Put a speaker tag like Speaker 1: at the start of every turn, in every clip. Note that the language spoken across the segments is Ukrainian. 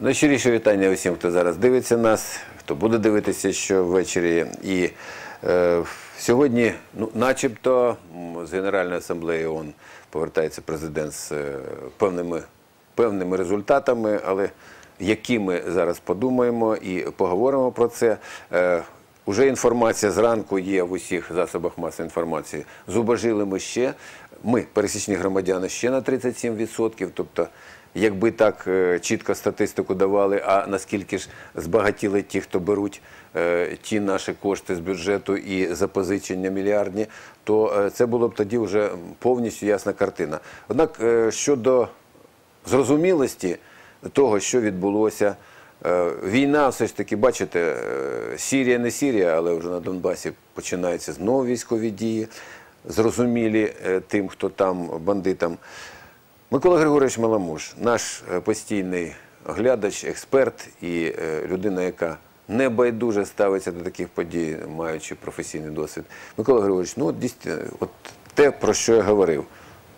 Speaker 1: Найщиріше вітання усім, хто зараз дивиться нас, хто буде дивитися що ввечері. І е, сьогодні, ну, начебто, з Генеральної асамблеї ООН повертається президент з е, певними, певними результатами, але які ми зараз подумаємо і поговоримо про це. Е, Уже інформація зранку є в усіх засобах масової інформації. Зубожили ми ще. Ми, пересічні громадяни, ще на 37%. Тобто, якби так е, чітко статистику давали, а наскільки ж збагатіли ті, хто беруть е, ті наші кошти з бюджету і запозичення мільярдні, то е, це було б тоді вже повністю ясна картина. Однак щодо зрозумілості того, що відбулося. Війна, все ж таки, бачите, Сірія не Сірія, але вже на Донбасі починаються знову військові дії, зрозумілі тим, хто там, бандитам. Микола Григорович Маламуш, наш е, постійний глядач, експерт і е, людина, яка небайдуже ставиться до таких подій, маючи професійний досвід. Микола Григорович, ну дійсно, от те, про що я говорив,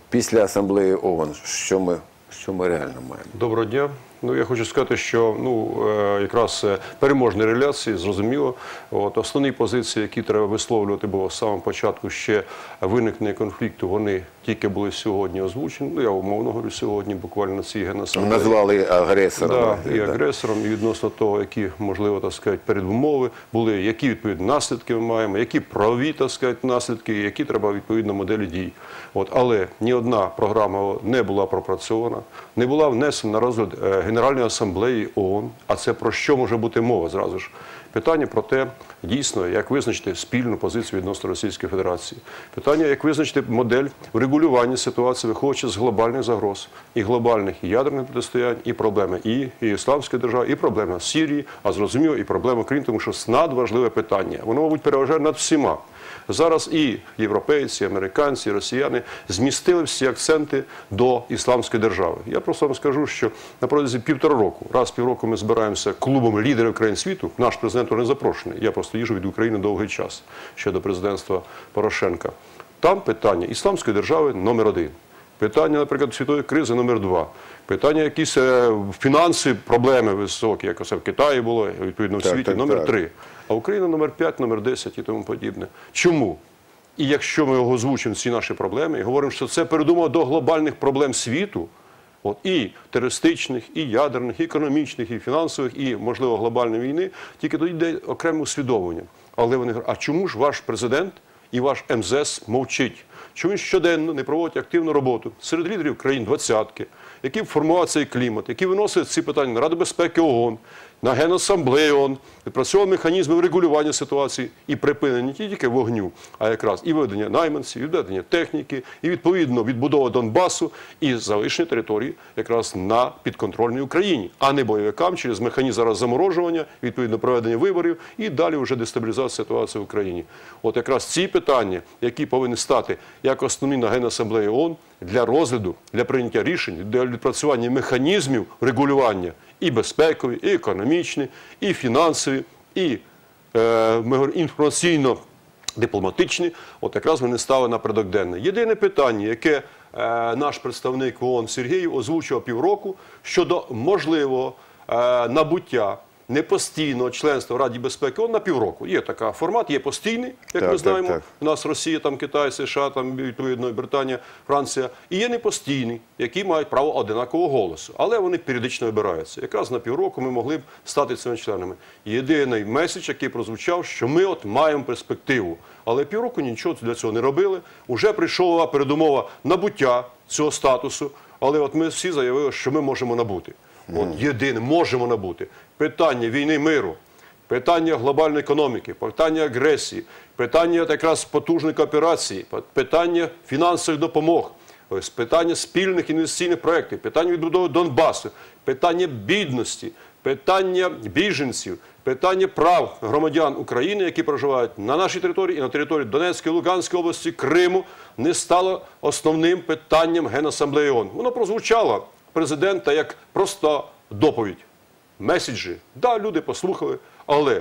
Speaker 1: після асамблеї ООН, що ми, що ми реально маємо.
Speaker 2: Доброго дня. Ну я хочу сказати, що ну е, якраз е, переможні реляції, зрозуміло. От основні позиції, які треба висловлювати, бо з самого початку ще виникнення конфлікту, вони тільки були сьогодні озвучені. Ну я умовно говорю сьогодні, буквально на цій генасамблеї.
Speaker 1: Назвали агресором.
Speaker 2: Да, і агресором, і відносно того, які можливо так сказати, передумови були, які відповідні наслідки ми маємо, які правові так сказати, наслідки, які треба відповідно моделі дій. От але ні одна програма не була пропрацьована, не була внесена на розгляд е, Генеральної асамблеї ООН. А це про що може бути мова зразу ж? Питання про те, дійсно, як визначити спільну позицію відносно Російської Федерації. Питання, як визначити модель врегулювання ситуації, виходячи з глобальних загроз і глобальних і ядерних протистоянь, і проблеми і, і Ісламської держави, і проблеми Сирії, а зрозуміло, і проблеми України, тому що це надважливе питання. Воно, мабуть, переважає над всіма. Зараз і європейці, і американці, і росіяни змістили всі акценти до ісламської держави. Я просто вам скажу, що на протязі півтора року, раз в півроку ми збираємося клубом лідерів країн світу. Наш президент не запрошений. Я просто їжу від України довгий час ще до президентства Порошенка. Там питання ісламської держави номер один. Питання, наприклад, світової кризи номер два. Питання якісь е, фінанси, проблеми високі, як це в Китаї було, відповідно в
Speaker 1: Так,
Speaker 2: світі,
Speaker 1: так,
Speaker 2: номер
Speaker 1: так.
Speaker 2: три. А Україна номер 5, номер 10 і тому подібне. Чому? І якщо ми озвучимо ці наші проблеми і говоримо, що це передумова до глобальних проблем світу, от і терористичних, і ядерних, і економічних, і фінансових, і можливо глобальної війни, тільки тоді йде окреме усвідомлення. Але вони говорять, а чому ж ваш президент і ваш МЗС мовчить? Чому він щоденно не проводить активну роботу серед лідерів країн двадцятки, які формували цей клімат, які виносять ці питання на Раду безпеки ООН, на Генасамблею ООН, відпрацьовували механізми врегулювання ситуації і припинення не тільки вогню, а якраз і виведення найманців, і виведення техніки, і відповідно відбудова Донбасу і залишення території якраз на підконтрольній Україні, а не бойовикам через механізм зараз заморожування, відповідно проведення виборів і далі вже дестабілізація ситуації в Україні. От якраз ці питання, які повинні стати як основні на Генасамблеї ООН для розгляду, для прийняття рішень, для відпрацювання механізмів регулювання і безпекові, і економічні, і фінансові, і е, інформаційно дипломатичні, от якраз вони стали на порядок денний. Єдине питання, яке е, наш представник ООН Сергій озвучував півроку щодо можливого е, набуття непостійного членства в Раді безпеки ООН на півроку. Є така формат, є постійний, як
Speaker 1: Так,
Speaker 2: ми
Speaker 1: так,
Speaker 2: знаємо.
Speaker 1: так.
Speaker 2: У нас Росія, там Китай, США, там відповідно Британія, Франція. І є непостійні, які мають право одинакового голосу. Але вони періодично вибираються. Якраз на півроку ми могли б стати цими членами. Єдиний меседж, який прозвучав, що ми от маємо перспективу. Але півроку нічого для цього не робили. Уже прийшла передумова набуття цього статусу. Але от ми всі заявили, що ми можемо набути. От єдине, можемо набути. Питання війни миру, питання глобальної економіки, питання агресії, питання якраз потужної кооперації, питання фінансових допомог, ось питання спільних інвестиційних проєктів, питання відбудови Донбасу, питання бідності, питання біженців, питання прав громадян України, які проживають на нашій території і на території Донецької, Луганської області, Криму, не стало основним питанням Генасамблеї ООН. Воно прозвучало президента як просто доповідь меседжі. Да, люди послухали, але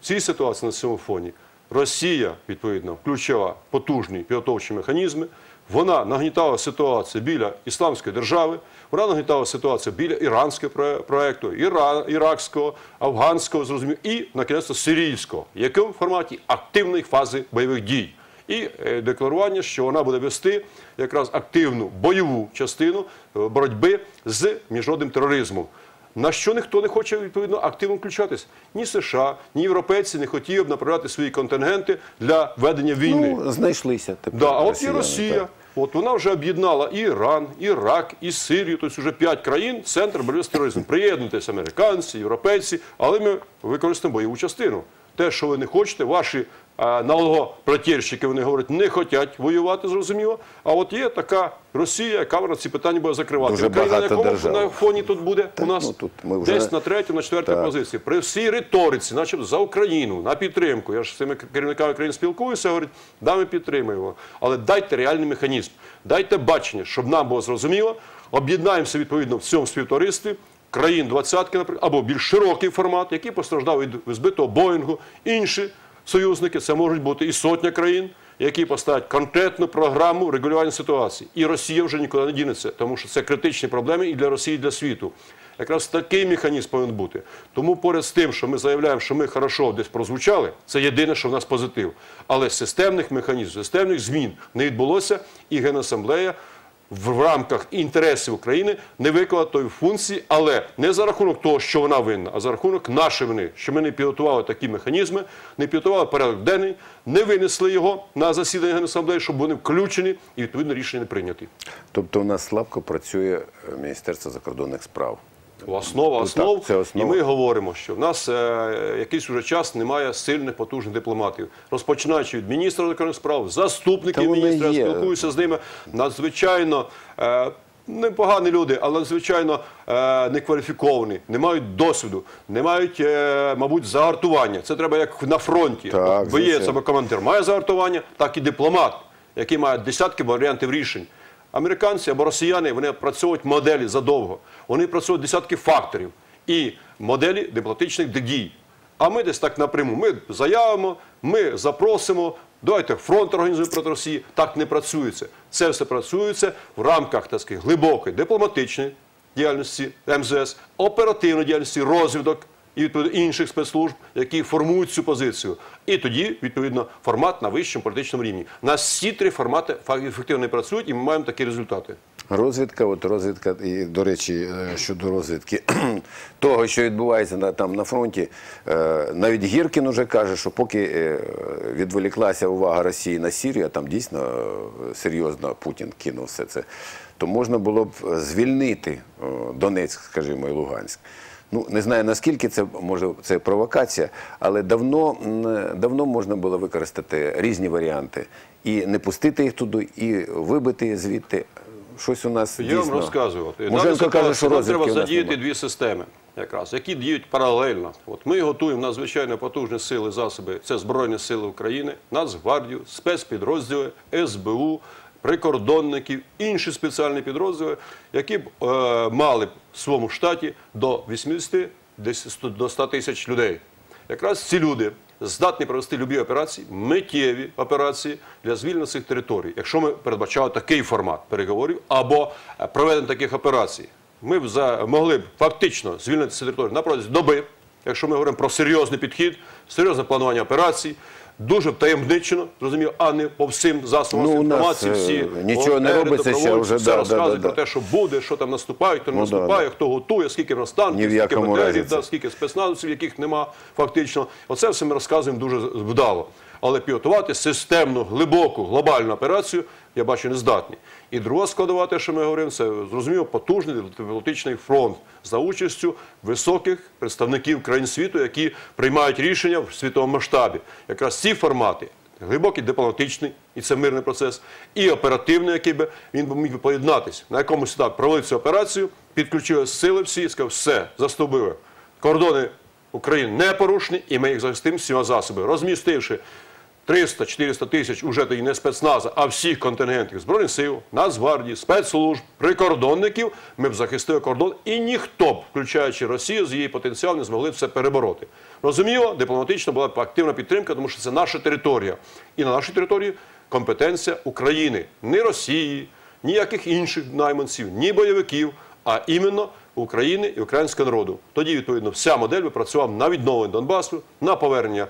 Speaker 2: в цій ситуації на цьому фоні Росія, відповідно, включила потужні підготовчі механізми, Вона нагнітала ситуацію біля ісламської держави, вона нагнітала ситуацію біля іранського про- проекту, іра, іракського, афганського, зрозуміло, і на кінець сирійського, якому форматі активної фази бойових дій. І е, декларування, що вона буде вести якраз активну бойову частину е, боротьби з міжнародним тероризмом. На що ніхто не хоче відповідно активно включатись. Ні США, ні європейці не хотіли б направляти свої контингенти для ведення війни.
Speaker 1: Ну, знайшлися тепер.
Speaker 2: Да, а от і Росія.
Speaker 1: так.
Speaker 2: От вона вже об'єднала і Іран, Ірак, і Сирію, тобто вже п'ять країн, центр боротьби з тероризмом. Приєднуйтесь, американці, європейці, але ми використаємо бойову частину. Те, що ви не хочете, ваші а, налогоплательщики, вони говорять, не хочуть воювати, зрозуміло. А от є така Росія, яка ці питання буде закривати.
Speaker 1: Дуже
Speaker 2: Україна на якому
Speaker 1: держав.
Speaker 2: на фоні тут буде у нас
Speaker 1: ну, тут ми вже-
Speaker 2: десь на третю, на четвертій
Speaker 1: Так.
Speaker 2: позиції. При всій риториці, начебто за Україну, на підтримку. Я ж з цими керівниками країн спілкуюся, говорять, да, ми підтримуємо. Але дайте реальний механізм, дайте бачення, щоб нам було зрозуміло. Об'єднаємося відповідно в цьому співтоваристві. Країн двадцятки, наприклад, або більш широкий формат, який постраждав від збитого Боїнгу. Інші союзники це можуть бути і сотня країн, які поставлять конкретну програму регулювання ситуації. І Росія вже нікуди не дінеться, тому що це критичні проблеми і для Росії, і для світу. Якраз такий механізм повинен бути. Тому поряд з тим, що ми заявляємо, що ми хорошо десь прозвучали, це єдине, що в нас позитив. Але системних механізмів, системних змін не відбулося, і Генасамблея в рамках інтересів України не виконала тої функції, але не за рахунок того, що вона винна, а за рахунок нашої вини, що ми не підготували такі механізми, не підготували порядок денний, не винесли його на засідання Генасамблеї, щоб вони включені і відповідно рішення не прийняті.
Speaker 1: Тобто у нас слабко працює е, Міністерство закордонних справ.
Speaker 2: Основа
Speaker 1: Ну,
Speaker 2: основ,
Speaker 1: так, це основа.
Speaker 2: і ми говоримо, що в нас е, якийсь уже час немає сильних потужних дипломатів, розпочинаючи від міністра закордонних справ, заступників міністра, я спілкуюся з ними надзвичайно. Е, Непогані люди, але надзвичайно е, некваліфіковані, не мають досвіду, не мають, е, мабуть, загартування. Це треба як на фронті.
Speaker 1: Так,
Speaker 2: боєць
Speaker 1: звичайно.
Speaker 2: або командир має загартування, так і дипломат, який має десятки варіантів рішень. Американці або росіяни вони працюють моделі задовго. Вони працюють десятки факторів і моделі дипломатичних дій. А ми десь так напряму. Ми заявимо, ми запросимо. Давайте фронт організуємо проти Росії. Так не працюється. Це все працюється в рамках так сказати, глибокої дипломатичної діяльності МЗС, оперативної діяльності, розвідок і інших спецслужб, які формують цю позицію. І тоді, відповідно, формат на вищому політичному рівні. У нас всі три формати ефективно працюють, і ми маємо такі результати.
Speaker 1: Розвідка, от розвідка, і до речі, е, щодо розвідки того, що відбувається на там на фронті, е, навіть Гіркін уже каже, що поки е, відволіклася увага Росії на Сірію, а там дійсно серйозно Путін кинув все це, то можна було б звільнити Донецьк, скажімо, і Луганськ. Ну не знаю наскільки це може це провокація, але давно, давно можна було використати різні варіанти і не пустити їх туди, і вибити звідти. Щось у нас
Speaker 2: Я
Speaker 1: дійсно...
Speaker 2: вам розказую. От,
Speaker 1: Муженко каже, що
Speaker 2: нам
Speaker 1: розвідки
Speaker 2: треба задіяти дві системи, якраз, які діють паралельно. От ми готуємо надзвичайно потужні сили, засоби. Це Збройні Сили України, Нацгвардію, спецпідрозділи, СБУ, прикордонників, інші спеціальні підрозділи, які б е, мали б в своєму штаті до 80 десь 100 до 100 тисяч людей. Якраз ці люди здатні провести любі операції, миттєві операції для звільнення цих територій. Якщо ми передбачали такий формат переговорів або е, проведення таких операцій, ми б за, могли б фактично звільнити ці території на протязі доби, якщо ми говоримо про серйозний підхід, серйозне планування операцій. Дуже таємничено, зрозумів, а не по всім засобам
Speaker 1: Ну,
Speaker 2: інформації. Всі
Speaker 1: е, нічого не
Speaker 2: волонтери,
Speaker 1: робиться ще вже,
Speaker 2: все
Speaker 1: да, да,
Speaker 2: розказують
Speaker 1: да,
Speaker 2: про те, що буде, що там наступає, хто не
Speaker 1: Ну,
Speaker 2: наступає,
Speaker 1: да.
Speaker 2: хто готує, скільки в нас танків, скільки
Speaker 1: це.
Speaker 2: да, скільки спецназовців, яких нема фактично. Оце все ми розказуємо дуже вдало. Але підготувати системну, глибоку, глобальну операцію, я бачу, не здатні. І друга складова, те, що ми говоримо, це зрозуміло потужний дипломатичний фронт за участю високих представників країн світу, які приймають рішення в світовому масштабі. Якраз ці формати. Глибокий дипломатичний, і це мирний процес, і оперативний, який би він міг би поєднатися. На якомусь етапі провели цю операцію, підключили сили всі і сказав, все, заступили. Кордони України не порушені, і ми їх захистимо всіма засобами, розмістивши 300-400 тисяч уже тоді не спецназа, а всіх контингентів Збройних сил, Нацгвардії, спецслужб, прикордонників, ми б захистили кордон, і ніхто б, включаючи Росію, з її потенціалом не змогли це перебороти. Розуміло, дипломатично була б активна підтримка, тому що це наша територія. І на нашій території компетенція України, не Росії, ніяких інших найманців, ні бойовиків, а іменно України і українського народу. Тоді, відповідно, вся модель би працювала на відновлення Донбасу, на повернення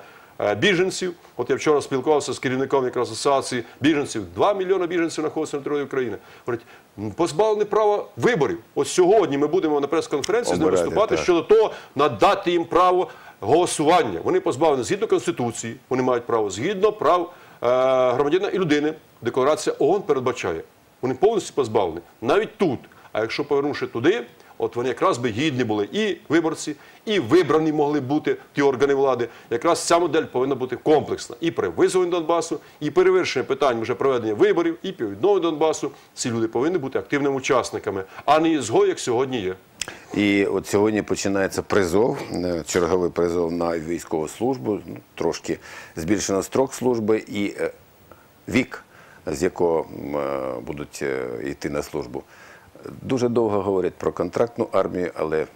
Speaker 2: біженців. От я вчора спілкувався з керівником якраз асоціації біженців. Два мільйони біженців знаходяться на території України. Говорить, «М, позбавлені права виборів. От сьогодні ми будемо на прес-конференції з ними виступати
Speaker 1: так.
Speaker 2: щодо того, надати їм право голосування. Вони позбавлені згідно Конституції, вони мають право згідно прав е, громадянина і людини. Декларація ООН передбачає. Вони повністю позбавлені. Навіть тут. А якщо повернувши туди, от вони якраз би гідні були і виборці, і вибрані могли бути ті органи влади. Якраз ця модель повинна бути комплексна і при визволенні Донбасу, і перевершення питань вже проведення виборів, і по відновленню Донбасу. Ці люди повинні бути активними учасниками, а не ізгой, як сьогодні є.
Speaker 1: І от сьогодні починається призов, е, черговий призов на військову службу. Ну, Трошки збільшено строк служби і е, вік, з якого е, будуть йти на службу. Дуже довго говорять про контрактну армію, але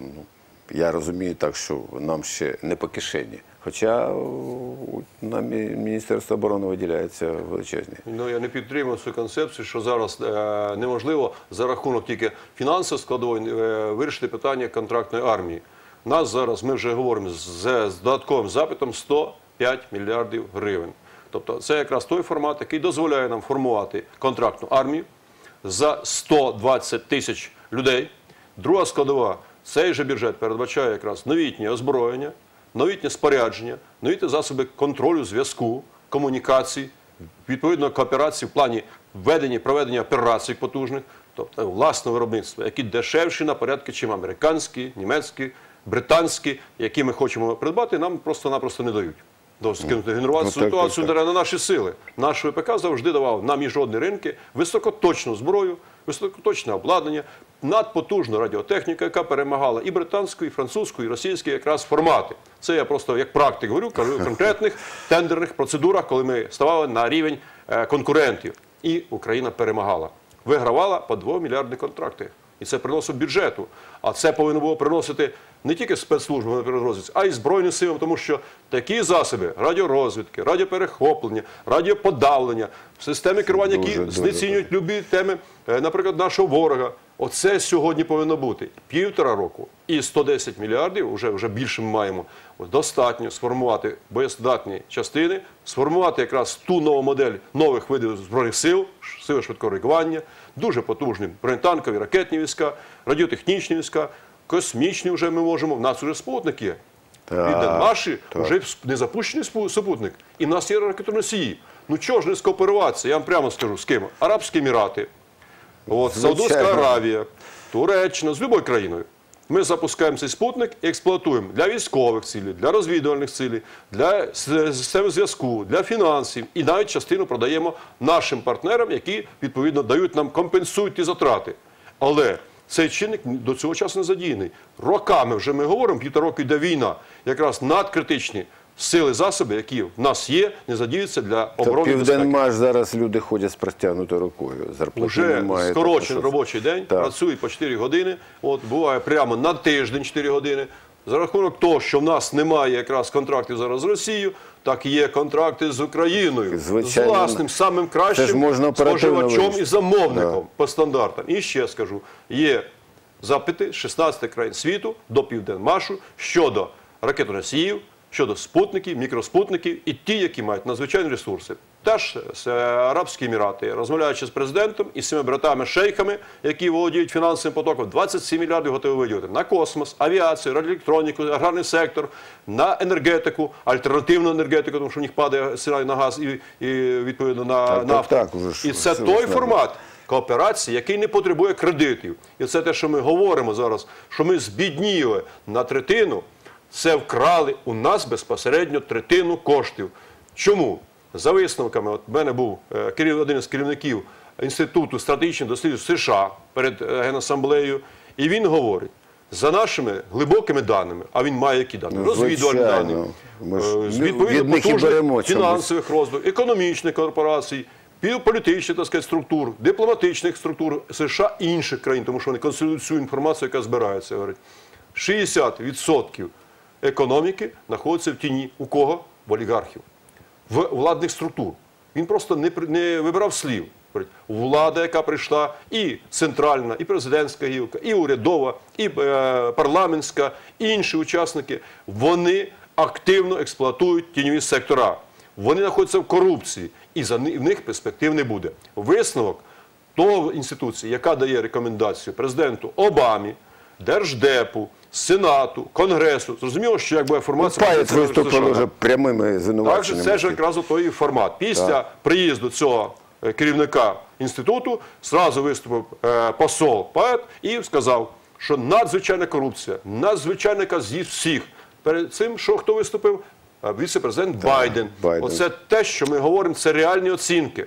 Speaker 1: ну, я розумію так, що нам ще не по кишені. Хоча на Міністерство оборони виділяється величезні.
Speaker 2: Ну я не підтримую цю концепцію, що зараз е, неможливо за рахунок тільки фінансової складової е, вирішити питання контрактної армії. Нас зараз ми вже говоримо з, з додатковим запитом 105 мільярдів гривень. Тобто це якраз той формат, який дозволяє нам формувати контрактну армію за 120 тисяч людей. Друга складова цей же бюджет передбачає якраз новітнє озброєння, новітнє спорядження, новітні засоби контролю, зв'язку, комунікацій, відповідно кооперації в плані ведення проведення операцій потужних, тобто власне виробництво, які дешевші на порядки, чим американські, німецькі, британські, які ми хочемо придбати, нам просто-напросто не дають. Досить генерувати
Speaker 1: Ну,
Speaker 2: ситуацію
Speaker 1: так, так.
Speaker 2: на наші сили. Наш ВПК завжди давав на міжнародні ринки високоточну зброю, високоточне обладнання, надпотужну радіотехніку, яка перемагала і британську, і французьку, і російську якраз формати. Це я просто як практик говорю, кажу в конкретних тендерних процедурах, коли ми ставали на рівень е, конкурентів. І Україна перемагала. Вигравала по 2 мільярдні контракти. І це приносить бюджету. А це повинно було приносити не тільки спецслужби розвідці, а й Збройні сили, тому що такі засоби радіорозвідки, радіоперехоплення, радіоподавлення, системи керування, які
Speaker 1: Дуже, дуже,
Speaker 2: знецінюють любі теми, е, наприклад, нашого ворога. Оце сьогодні повинно бути півтора року і 110 мільярдів, вже, вже більше ми маємо. Достатньо сформувати боєздатні частини, сформувати якраз ту нову модель нових видів збройних сил, сили швидкого реагування, дуже потужні бронетанкові, ракетні війська, радіотехнічні війська, космічні вже ми можемо. В нас вже спутник є.
Speaker 1: Так,
Speaker 2: наші
Speaker 1: так.
Speaker 2: вже не запущений супутник. І в нас є ракетоносії. Ну чого ж не скооперуватися? Я вам прямо скажу з ким. Арабські Емірати, от, Саудовська Аравія, Туреччина, з будь-якою країною. Ми запускаємо цей спутник і експлуатуємо для військових цілей, для розвідувальних цілей, для системи зв'язку, для фінансів і навіть частину продаємо нашим партнерам, які відповідно дають нам компенсують ті затрати. Але цей чинник до цього часу не задіяний. Роками вже ми говоримо, півтора року йде війна, якраз надкритичні сили, засоби, які в нас є, не задіються для оборони і безпеки.
Speaker 1: Південмаш зараз люди ходять з простягнутою рукою. Зарплати
Speaker 2: Уже
Speaker 1: немає.
Speaker 2: скорочений робочий день,
Speaker 1: Так.
Speaker 2: працюють по 4 години. От буває прямо на тиждень 4 години. За рахунок того, що в нас немає якраз контрактів зараз з Росією, так є контракти з Україною,
Speaker 1: Звичайно.
Speaker 2: з власним самим кращим
Speaker 1: можна
Speaker 2: споживачом і замовником
Speaker 1: Да.
Speaker 2: по стандартам. І ще скажу, є запити з 16 країн світу до Південмашу щодо ракетоносіїв, щодо спутників, мікроспутників і ті, які мають надзвичайні ресурси. Теж е, Арабські Емірати, розмовляючи з президентом і з цими братами-шейхами, які володіють фінансовим потоком, 27 мільярдів готові виділити на космос, авіацію, радіоелектроніку, аграрний сектор, на енергетику, альтернативну енергетику, тому що в них падає ціна на газ і, і відповідно на
Speaker 1: Так, так,
Speaker 2: нафту.
Speaker 1: так, уже ж
Speaker 2: і це
Speaker 1: все
Speaker 2: той формат кооперації, який не потребує кредитів. І це те, що ми говоримо зараз, що ми збідніли на третину, це вкрали у нас безпосередньо третину коштів. Чому? За висновками, от в мене був е, керів- один із керівників Інституту стратегічних досліджень США перед е, Генасамблеєю, і він говорить, за нашими глибокими даними, а він має які дані?
Speaker 1: Ну,
Speaker 2: Розвідувальні дані, е, з
Speaker 1: від
Speaker 2: відповідно
Speaker 1: них
Speaker 2: потужних фінансових розвиток, економічних корпорацій, політичних так сказати, структур, дипломатичних структур США і інших країн, тому що вони консолідують цю інформацію, яка збирається. Говорить, 60% економіки знаходиться в тіні у кого? В олігархів, в владних структур. Він просто не, не вибирав слів. Влада, яка прийшла, і центральна, і президентська гілка, і урядова, і е, парламентська, і інші учасники, вони активно експлуатують тіньові сектора. Вони знаходяться в корупції, і за в них перспектив не буде. Висновок того інституції, яка дає рекомендацію президенту Обамі, Держдепу, Сенату, Конгресу. Зрозуміло, що як буде формація
Speaker 1: Паєць виступив вже прямими
Speaker 2: Так, це ж якраз той формат. Після приїзду цього е, керівника інституту зразу виступив е, посол Паєт і сказав, що надзвичайна корупція, надзвичайна з'їсть всіх. Перед цим, що хто виступив? Е, Віце-президент Байден.
Speaker 1: Байден.
Speaker 2: Оце те, що ми говоримо, це реальні оцінки.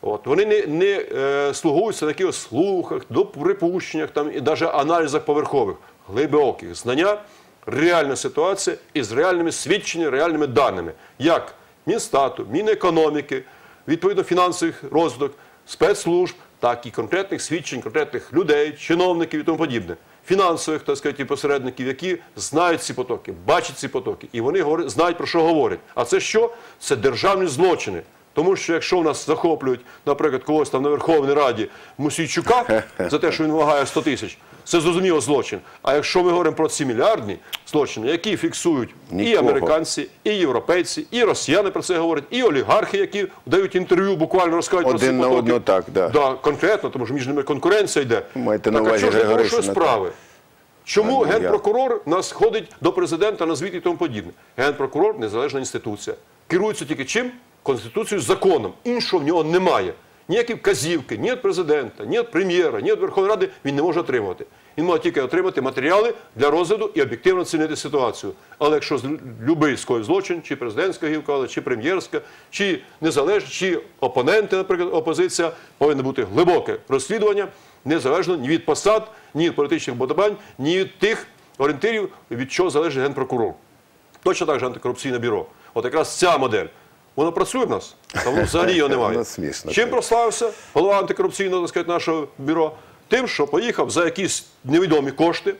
Speaker 2: От, вони не, не е, слугуються на якихось слухах, до припущеннях там, і навіть аналізах поверхових, глибоких знання, реальна ситуація із реальними свідченнями, реальними даними, як Мінстату, Мінекономіки, відповідно фінансових розвиток, спецслужб, так і конкретних свідчень, конкретних людей, чиновників і тому подібне. Фінансових, так сказати, посередників, які знають ці потоки, бачать ці потоки, і вони знають про що говорять. А це що? Це державні злочини. Тому що якщо в нас захоплюють, наприклад, когось там на Верховній Раді Мусійчука за те, що він вимагає 100 тисяч, це зрозуміло злочин. А якщо ми говоримо про ці мільярдні злочини, які фіксують і американці, і європейці, і росіяни про це говорять, і олігархи, які дають інтерв'ю, буквально розказують про ці
Speaker 1: Один на одну так, да.
Speaker 2: Да, конкретно, тому що між ними конкуренція йде.
Speaker 1: Маєте на
Speaker 2: а
Speaker 1: увазі
Speaker 2: чого ж не
Speaker 1: Григоришина,
Speaker 2: порушує справи? Чому
Speaker 1: А, ну,
Speaker 2: генпрокурор нас ходить до президента на звіт і тому подібне? Генпрокурор незалежна інституція. Керується тільки чим? Конституцією, законом. Іншого в нього немає. Ніякі вказівки, ні від президента, ні від прем'єра, ні від Верховної Ради він не може отримати. Він може тільки отримати матеріали для розгляду і об'єктивно оцінити ситуацію. Але якщо будь-який скоїв злочин, чи президентська гілка, чи прем'єрська, чи незалежна, чи опоненти, наприклад, опозиція, повинно бути глибоке розслідування, незалежно ні від посад, ні від політичних бодобань, ні від тих орієнтирів, від чого залежить генпрокурор. Точно так же антикорупційне бюро. От якраз ця модель. Воно працює в нас, а воно взагалі його немає. Чим прославився голова антикорупційного так сказати, нашого бюро? Тим, що поїхав за якісь невідомі кошти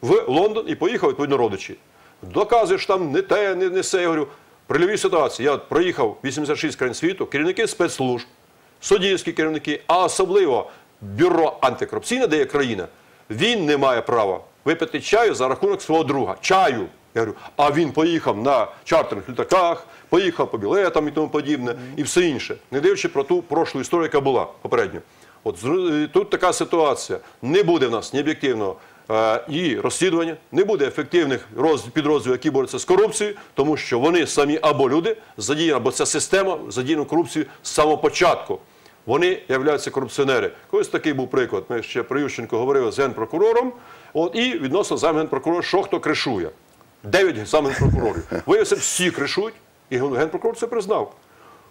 Speaker 2: в Лондон і поїхав відповідно родичі. Доказуєш там не те, не, не все. Я говорю, при любій ситуації. Я проїхав 86 країн світу, керівники спецслужб, суддівські керівники, а особливо бюро антикорупційне, де є країна, він не має права випити чаю за рахунок свого друга. Чаю. Я говорю, а він поїхав на чартерних літаках, поїхав по білетам і тому подібне, і все інше, не дивлячись про ту прошлу історію, яка була попередньо. От тут така ситуація. Не буде в нас ні об'єктивного е, і розслідування, не буде ефективних підрозділів, які борються з корупцією, тому що вони самі або люди задіяні, або ця система задіяна корупцію з самого початку. Вони являються корупціонери. Колись такий був приклад. Ми ще про Ющенко говорили з генпрокурором, от, і відносно замгенпрокурора, що хто кришує. Дев'ять замгенпрокурорів. Виявилося, всі кришують, і генпрокурор це признав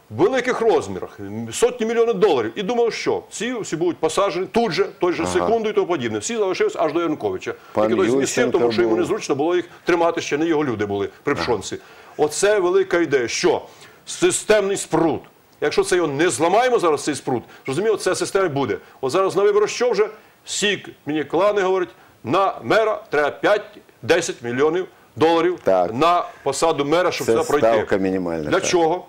Speaker 2: в великих розмірах, сотні мільйонів доларів. І думав, що ці всі будуть посаджені тут же, той же секунду і тому подібне. Всі залишились аж до Януковича. Тільки той змістив, тому що йому незручно було їх тримати, ще не його люди були при пшонці. Оце велика ідея, що системний спрут. Якщо це його не зламаємо зараз, цей спрут, зрозуміло, ця система буде. От зараз на виборах що вже? Сік, мені клани говорять, на мера треба 5-10 мільйонів доларів
Speaker 1: Так.
Speaker 2: на посаду мера, щоб
Speaker 1: Це
Speaker 2: це пройти.
Speaker 1: ставка мінімальна,
Speaker 2: Для
Speaker 1: так.
Speaker 2: чого?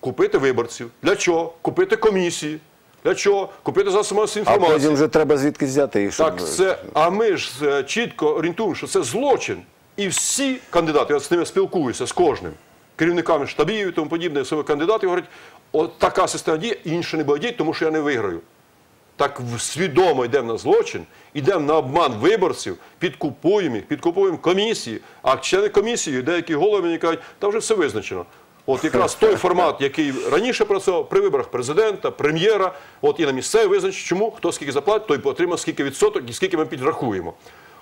Speaker 2: Купити виборців. Для чого? Купити комісії. Для чого? Купити засоби масової
Speaker 1: А потім вже треба звідки взяти їх, щоб...
Speaker 2: Так, це, а ми ж е, чітко орієнтуємо, що це злочин. І всі кандидати, я з ними спілкуюся з кожним, керівниками штабів і тому подібне, саме кандидати говорять, от така система діє, інше не буде діяти, тому що я не виграю. Так свідомо йдемо на злочин, йдемо на обман виборців, підкупуємо їх, підкупуємо комісії, а члени комісії, деякі голови мені кажуть, там вже все визначено. От якраз той формат, який раніше працював при виборах президента, прем'єра, от і на місцеві визначить, чому хто скільки заплатить, той отримає скільки відсоток і скільки ми підрахуємо.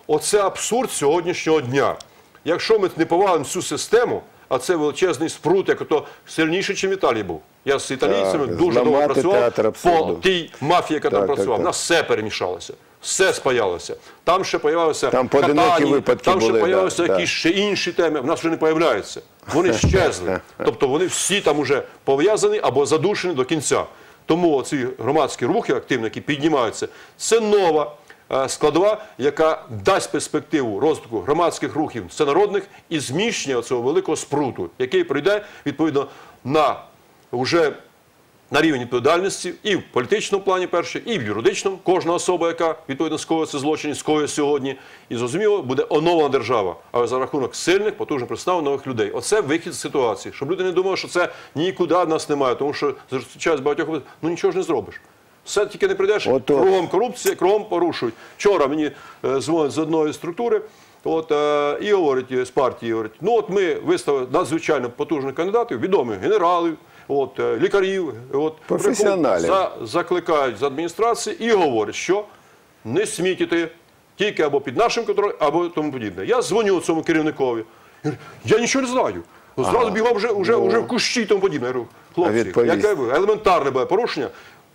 Speaker 2: Оце абсурд сьогоднішнього дня. Якщо ми не повалимо цю систему, а це величезний спрут, як ото сильніший, ніж в Італії був. Я з італійцями
Speaker 1: Так,
Speaker 2: дуже довго працював по тій мафії, яка там
Speaker 1: Так,
Speaker 2: працювала.
Speaker 1: так.
Speaker 2: Нас все перемішалося. Все спаялося. Там ще появилися
Speaker 1: Там
Speaker 2: катані,
Speaker 1: випадки
Speaker 2: там ще
Speaker 1: були,
Speaker 2: появилися
Speaker 1: да.
Speaker 2: якісь ще інші теми. В нас вже не появляються. Вони щезли. Тобто вони всі там уже пов'язані або задушені до кінця. Тому ці громадські рухи активні, які піднімаються, це нова складова, яка дасть перспективу розвитку громадських рухів всенародних і зміщення цього великого спруту, який прийде відповідно на вже на рівень відповідальності і в політичному плані перше, і в юридичному. Кожна особа, яка відповідно скоює це злочин, скоює сьогодні. І зрозуміло, буде оновлена держава, але за рахунок сильних, потужних представ нових людей. Оце вихід з ситуації, щоб люди не думали, що це нікуди нас немає, тому що зустрічають багатьох ну нічого ж не зробиш. Все тільки не прийдеш,
Speaker 1: Ото.
Speaker 2: кругом корупція, кругом порушують. Вчора мені е, дзвонять з одної структури. От е, і говорить е, з партії, говорить, ну от ми виставили надзвичайно потужних кандидатів, відомих генералів, от е, лікарів, от
Speaker 1: Професіоналів.
Speaker 2: за, закликають з адміністрації і говорять, що не сміть іти тільки або під нашим контролем, або тому подібне. Я дзвоню цьому керівникові. Я нічого не знаю. Зразу бігав вже, вже, вже в кущі і тому подібне. Я говорю, хлопці,
Speaker 1: відповість?
Speaker 2: яке ви? елементарне буде порушення.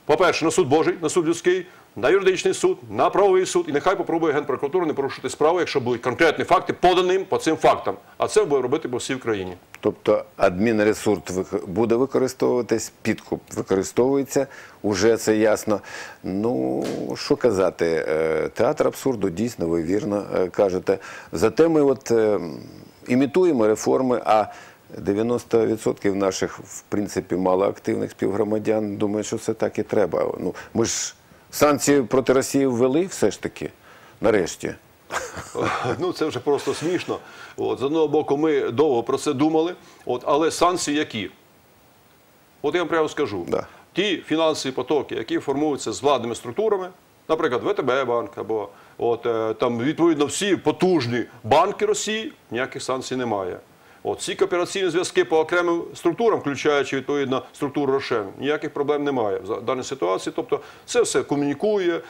Speaker 2: По-перше, на суд Божий, на суд людський, на юридичний суд, на правовий суд. І нехай попробує Генпрокуратура не порушити справу, якщо будуть конкретні факти поданим по цим фактам. А це буде робити по всій Україні.
Speaker 1: Тобто адмінресурс буде використовуватись, підкуп використовується, уже це ясно. Ну, що казати, е, театр абсурду, дійсно, ви вірно е, кажете. Зате ми от е, імітуємо реформи, а 90% наших, в принципі, малоактивних співгромадян думають, що це так і треба. Ну, ми ж санкції проти Росії ввели все ж таки, нарешті.
Speaker 2: Ну це вже просто смішно. От, з одного боку, ми довго про це думали, от, але санкції які? От я вам прямо скажу.
Speaker 1: Да.
Speaker 2: Ті фінансові потоки, які формуються з владними структурами, наприклад, ВТБ банк або от, е, там, відповідно всі потужні банки Росії, ніяких санкцій немає. От, всі коопераційні зв'язки по окремим структурам, включаючи відповідно структуру Рошен, ніяких проблем немає в даній ситуації. Тобто це все комунікує, е,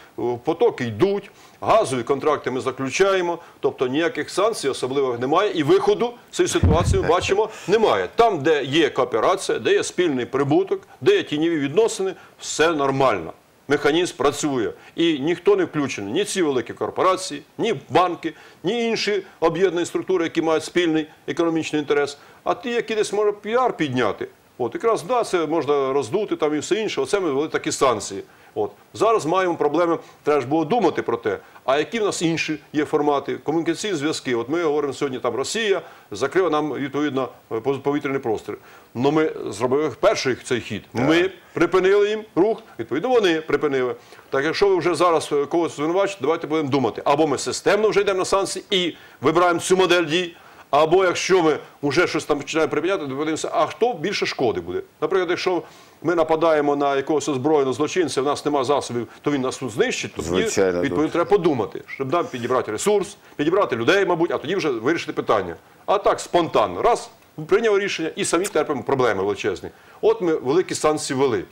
Speaker 2: потоки йдуть, газові контракти ми заключаємо, тобто ніяких санкцій особливих немає, і виходу з цієї ситуації ми бачимо немає. Там, де є кооперація, де є спільний прибуток, де є тіньові відносини, все нормально. Механізм працює. І ніхто не включений, ні ці великі корпорації, ні банки, ні інші об'єднані структури, які мають спільний економічний інтерес. А ті, які десь може піар підняти, от якраз да, це можна роздути там і все інше. Оце ми ввели такі санкції. От зараз маємо проблеми. Треба ж було думати про те. А які в нас інші є формати комунікаційні зв'язки? От ми говоримо сьогодні, там Росія закрила нам відповідно повітряний простір. Ну ми зробили перший цей хід. Ми припинили їм рух, відповідно, вони припинили. Так якщо ви вже зараз е, когось звинувачите, давайте будемо думати. Або ми системно вже йдемо на санкції і вибираємо цю модель дій. Або якщо ми вже щось там починаємо припиняти, то подивимося, а хто більше шкоди буде? Наприклад, якщо ми нападаємо на якогось озброєного злочинця, в нас немає засобів, то він нас тут знищить, то тоді
Speaker 1: Звичайно,
Speaker 2: відповідно треба подумати, щоб нам підібрати ресурс, підібрати людей, мабуть, а тоді вже вирішити питання. А так спонтанно, раз прийняв рішення і самі терпимо проблеми величезні. От ми великі санкції ввели.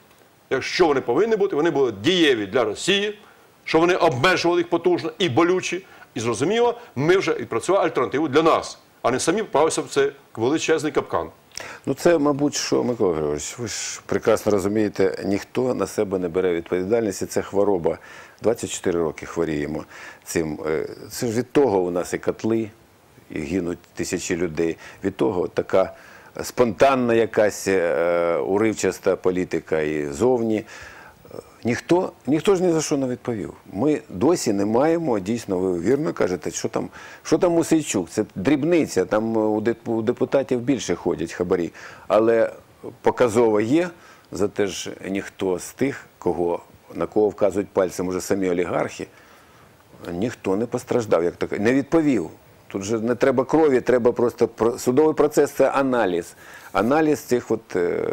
Speaker 2: Якщо вони повинні бути, вони були дієві для Росії, що вони обмежували їх потужно і болючі. І зрозуміло, ми вже відпрацювали альтернативу для нас, а не самі вправилися в цей величезний капкан.
Speaker 1: Ну, це, мабуть, що, Микола Григорович, ви ж прекрасно розумієте, ніхто на себе не бере відповідальності, це хвороба. 24 роки хворіємо цим. Е, Це ж від того у нас і котли, і гинуть тисячі людей. Від того така спонтанна якась е, уривчаста політика і зовні. Ніхто, ніхто ж ні за що не відповів. Ми досі не маємо, дійсно, ви вірно кажете, що там, що там Мусейчук? Це дрібниця, там е, у у депутатів більше ходять хабарі. Але показово є, зате ж ніхто з тих, кого, на кого вказують пальцем уже самі олігархи, ніхто не постраждав, як так, не відповів. Тут же не треба крові, треба просто судовий процес це аналіз. Аналіз цих от, е,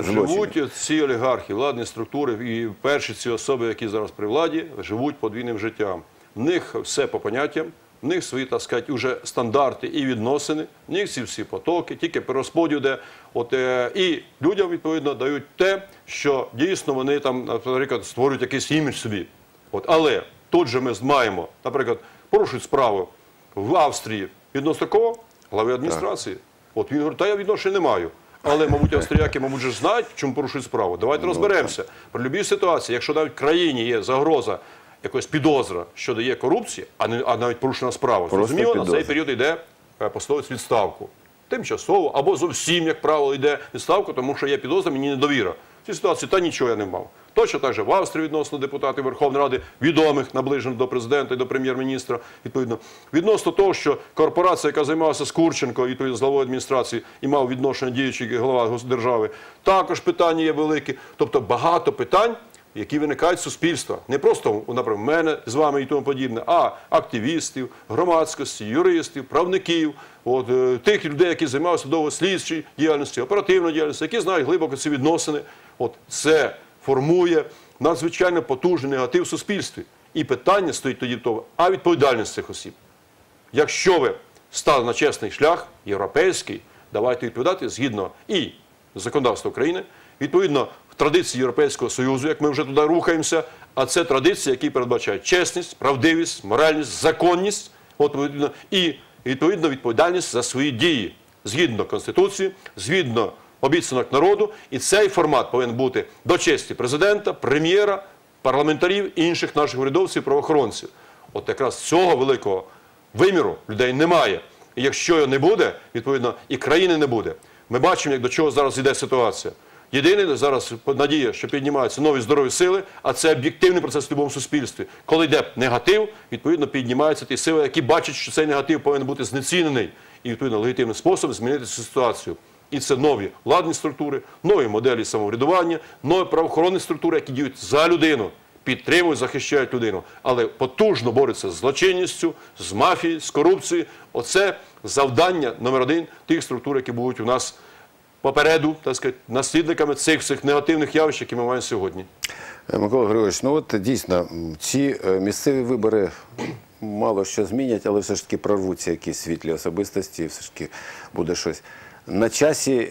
Speaker 1: злочинів.
Speaker 2: Живуть ці олігархи, владні структури і перші ці особи, які зараз при владі, живуть подвійним життям. В них все по поняттям, в них свої, так сказати, уже стандарти і відносини, в них ці всі потоки, тільки перерозподіл де. От, е, і людям, відповідно, дають те, що дійсно вони там, наприклад, створюють якийсь імідж собі. От, але тут же ми маємо, наприклад, порушують справу в Австрії відносно кого? Глави адміністрації. От він говорить, та я відношення не маю. Але, мабуть, австріяки, мабуть, же знають, в чому порушують справу. Давайте розберемося. При будь-якій ситуації, якщо навіть в країні є загроза, якась підозра щодо є корупції, а не а навіть порушена справа, зрозуміло, на цей період йде е, посадовець у відставку. Тимчасово або зовсім, як правило, йде відставку, тому що є підозра, мені недовіра. В цій ситуації та нічого я не мав. Точно так же в Австрії відносно депутатів Верховної Ради, відомих, наближених до президента і до прем'єр-міністра, відповідно. Відносно того, що корпорація, яка займалася з Курченко, відповідно з главою адміністрації і мав відношення діючий голова держави, також питання є великі. Тобто багато питань, які виникають з суспільства. Не просто наприклад, мене з вами і тому подібне, а активістів, громадськості, юристів, правників, от, е, тих людей, які займалися довго слідчою діяльністю, оперативною діяльністю, які знають глибоко ці відносини. От це формує надзвичайно потужний негатив в суспільстві. І питання стоїть тоді в тому, а відповідальність цих осіб. Якщо ви стали на чесний шлях, європейський, давайте відповідати згідно і законодавства України, відповідно традиції Європейського Союзу, як ми вже туди рухаємося, а це традиції, які передбачають чесність, правдивість, моральність, законність, от, відповідно, і відповідно відповідальність за свої дії згідно Конституції, згідно обіцянок народу. І цей формат повинен бути до честі президента, прем'єра, парламентарів і інших наших урядовців, правоохоронців. От якраз цього великого виміру людей немає. І якщо його не буде, відповідно, і країни не буде. Ми бачимо, як до чого зараз йде ситуація. Єдине зараз надія, що піднімаються нові здорові сили, а це об'єктивний процес в будь-якому суспільстві. Коли йде негатив, відповідно піднімаються ті сили, які бачать, що цей негатив повинен бути знецінений і відповідно легітимним способом змінити цю ситуацію. І це нові владні структури, нові моделі самоврядування, нові правоохоронні структури, які діють за людину, підтримують, захищають людину, але потужно борються з злочинністю, з мафією, з корупцією. Оце завдання номер один тих структур, які будуть у нас попереду, так сказати, наслідниками цих всіх негативних явищ, які ми маємо сьогодні.
Speaker 1: Е, Микола Григорович, ну от дійсно ці е, місцеві вибори мало що змінять, але все ж таки прорвуться якісь світлі особистості, все ж таки буде щось. На часі е,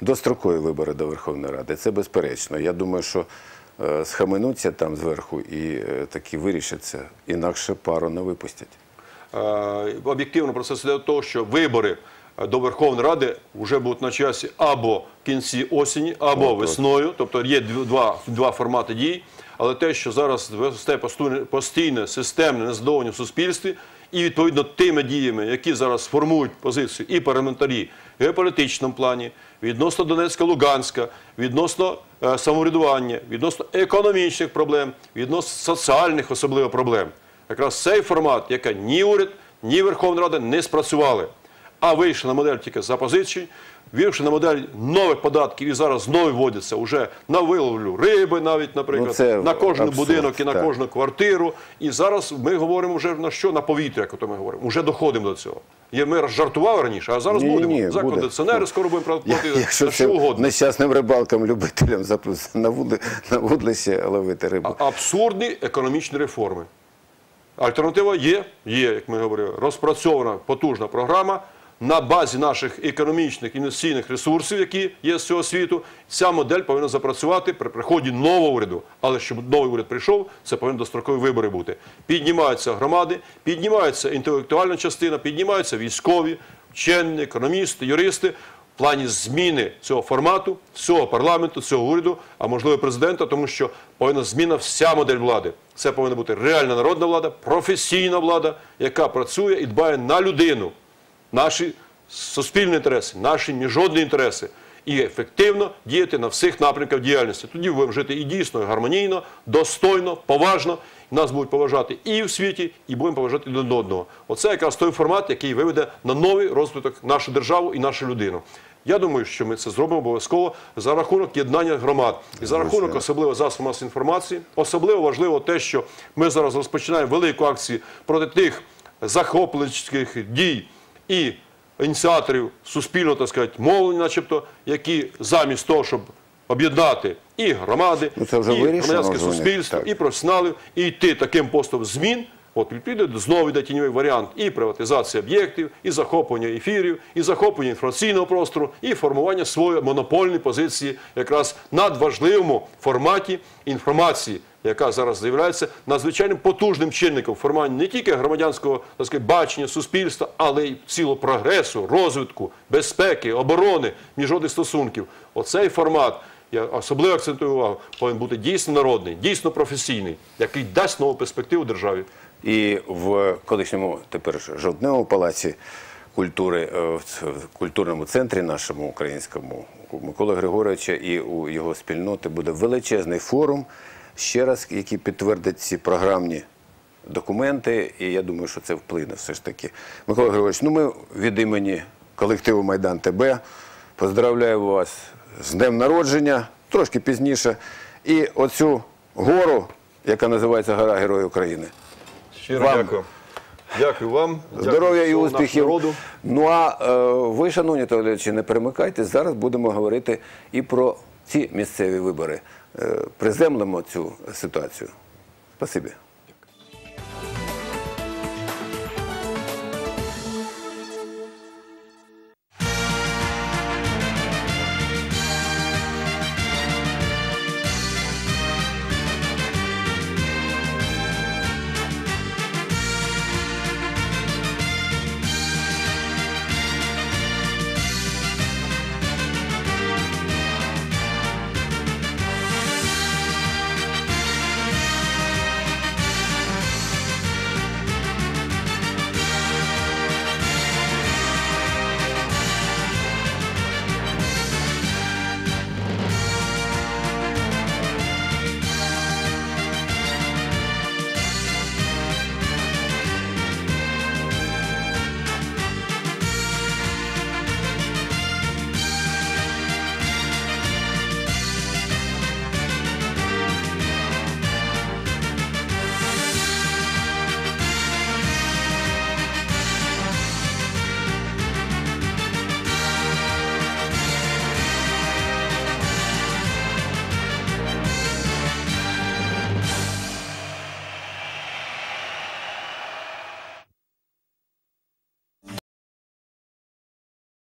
Speaker 1: дострокові вибори до Верховної Ради, це безперечно. Я думаю, що е, схаменуться там зверху і е, таки вирішаться, інакше пару не випустять.
Speaker 2: Об'єктивно процес до того, що вибори до Верховної Ради вже будуть на часі або в кінці осені, або весною. Тобто є два, два формати дій. Але те, що зараз весте постійне, системне незадоволення в суспільстві, і відповідно тими діями, які зараз формують позицію і парламентарі геополітичному плані, відносно Донецька, Луганська, відносно е, самоврядування, відносно економічних проблем, відносно соціальних особливо проблем. Якраз цей формат, який ні уряд, ні Верховна Рада не спрацювали, а вийшли на модель тільки запозичень, вийшли на модель нових податків і зараз знову вводяться вже на виловлю риби, навіть, наприклад,
Speaker 1: Ну,
Speaker 2: на кожен
Speaker 1: абсурд,
Speaker 2: будинок і на
Speaker 1: так.
Speaker 2: кожну квартиру. І зараз ми говоримо вже на що? На повітря, як ото ми говоримо. Уже доходимо до цього. Є, ми жартували раніше, а зараз
Speaker 1: Ні-ні-ні,
Speaker 2: будемо. За
Speaker 1: буде.
Speaker 2: кондиціонери скоро будемо платити,
Speaker 1: Якщо
Speaker 2: на що угодно.
Speaker 1: нещасним рибалкам, любителям на вудлі, на вудлище ловити рибу.
Speaker 2: А- Абсурдні економічні реформи. Альтернатива є, є, як ми говорили, розпрацьована потужна програма на базі наших економічних інвестиційних ресурсів, які є з цього світу. Ця модель повинна запрацювати при приході нового уряду. Але щоб новий уряд прийшов, це повинні дострокові вибори бути. Піднімаються громади, піднімається інтелектуальна частина, піднімаються військові, вчені, економісти, юристи в плані зміни цього формату, цього парламенту, цього уряду, а можливо президента, тому що повинна зміна вся модель влади. Це повинна бути реальна народна влада, професійна влада, яка працює і дбає на людину, наші суспільні інтереси, наші міжнародні інтереси. І ефективно діяти на всіх напрямках діяльності. Тоді будемо жити і дійсно гармонійно, достойно, поважно. Нас будуть поважати і в світі, і будемо поважати один одного. Оце якраз той формат, який виведе на новий розвиток нашу державу і нашу людину. Я думаю, що ми це зробимо обов'язково за рахунок єднання громад і за рахунок особливо засобів масової інформації. Особливо важливо те, що ми зараз розпочинаємо велику акцію проти тих захопливчих дій і ініціаторів суспільного, так сказати, мовлення, начебто, які замість того, щоб об'єднати і громади,
Speaker 1: Ну,
Speaker 2: і
Speaker 1: вирішено
Speaker 2: громадянське суспільство,
Speaker 1: так.
Speaker 2: і професіоналів, і йти таким поступом змін. От відповідно знову йде тіньовий варіант і приватизація об'єктів, і захоплення ефірів, і захоплення інформаційного простору, і формування своєї монопольної позиції якраз надважливому форматі інформації, яка зараз з'являється надзвичайним потужним чинником в формуванні не тільки громадянського так сказати, бачення суспільства, але й цілого прогресу, розвитку, безпеки, оборони, міжнародних стосунків. Оцей формат. Я особливо акцентую увагу, повинен бути дійсно народний, дійсно професійний, який дасть нову перспективу державі.
Speaker 1: І в колишньому тепер жовтневому палаці культури е, в культурному центрі нашому українському у Миколи Григоровича і у його спільноти буде величезний форум, ще раз, який підтвердить ці програмні документи, і я думаю, що це вплине все ж таки. Микола Григорович, ну ми від імені колективу Майдан ТБ поздравляю вас з днем народження, трошки пізніше. І оцю гору, яка називається Гора Героїв України.
Speaker 2: Щиро
Speaker 1: Вам.
Speaker 2: дякую. Дякую вам. Дякую
Speaker 1: Здоров'я і успіхів. Ну а е, ви, шановні телеглядачі, не перемикайте. Зараз будемо говорити і про ці місцеві вибори. Е, приземлимо цю ситуацію. Спасибі.